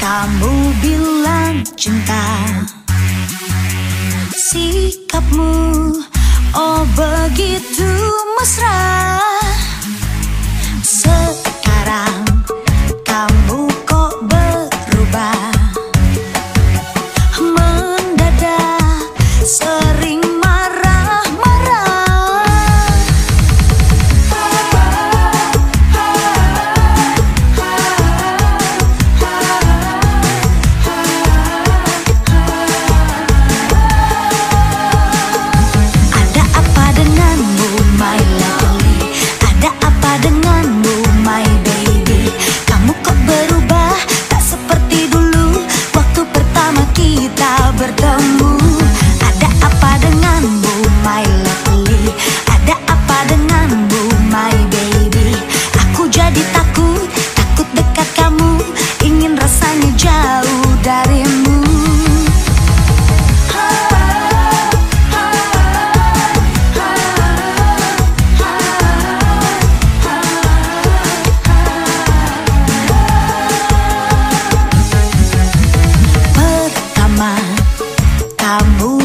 kamu bilang cinta. Sikapmu oh begitu mesra I move.